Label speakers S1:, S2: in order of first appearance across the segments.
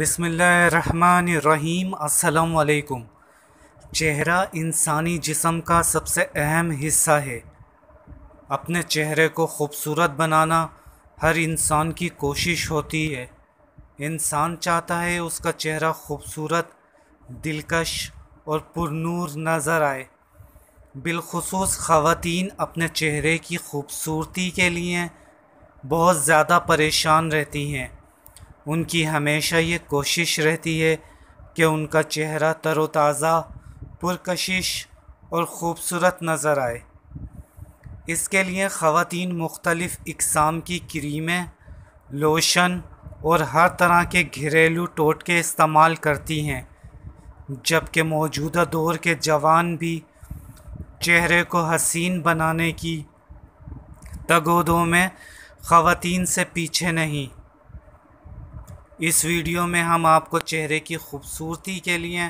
S1: बिसमीम असलकुम चेहरा इंसानी जिसम का सबसे अहम हिस्सा है। अपने चेहरे को खूबसूरत बनाना हर इंसान की कोशिश होती है। इंसान चाहता है उसका चेहरा खूबसूरत, दिलकश और पुरनूर नज़र आए। बिलखसूस ख़वातीन अपने चेहरे की खूबसूरती के लिए बहुत ज़्यादा परेशान रहती हैं। उनकी हमेशा ये कोशिश रहती है कि उनका चेहरा तरोताज़ा, पुरकशिश और ख़ूबसूरत नज़र आए। इसके लिए ख़वातीन मुख्तलिफ़ इकसाम की क्रीमें, लोशन और हर तरह के घरेलू टोटके इस्तेमाल करती हैं, जबकि मौजूदा दौर के जवान भी चेहरे को हसीन बनाने की तगोदों में ख़वातीन से पीछे नहीं। इस वीडियो में हम आपको चेहरे की खूबसूरती के लिए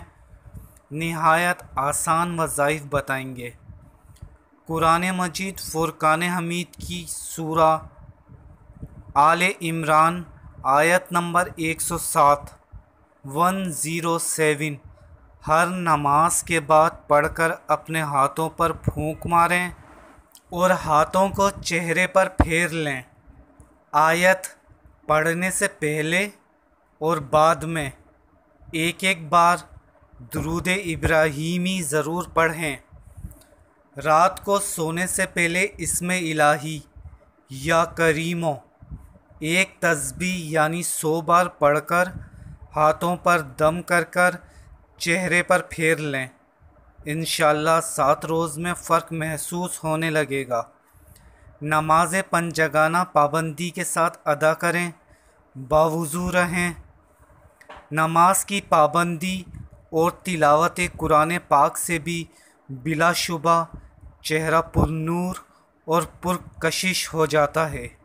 S1: नहायत आसान वज़ाइफ बताएँगे। कुरान मजीद फ़ुरक़ान हमीद की सूरा आल इमरान आयत नंबर 107 107 हर नमाज़ के बाद पढ़कर अपने हाथों पर फूंक मारें और हाथों को चेहरे पर फेर लें। आयत पढ़ने से पहले और बाद में एक एक बार दरूद इब्राहिमी ज़रूर पढ़ें। रात को सोने से पहले इसमें इलाही या करीमों, एक तस्बी यानी सौ बार पढ़कर हाथों पर दम कर कर चेहरे पर फेर लें। इन सात रोज़ में फ़र्क महसूस होने लगेगा। नमाज़ पंजगाना पाबंदी के साथ अदा करें बावजू रहें नमाज़ की पाबंदी और तिलावत कुरान पाक से भी बिलाशुबा, चेहरा पुरनूर और पुरकशिश हो जाता है।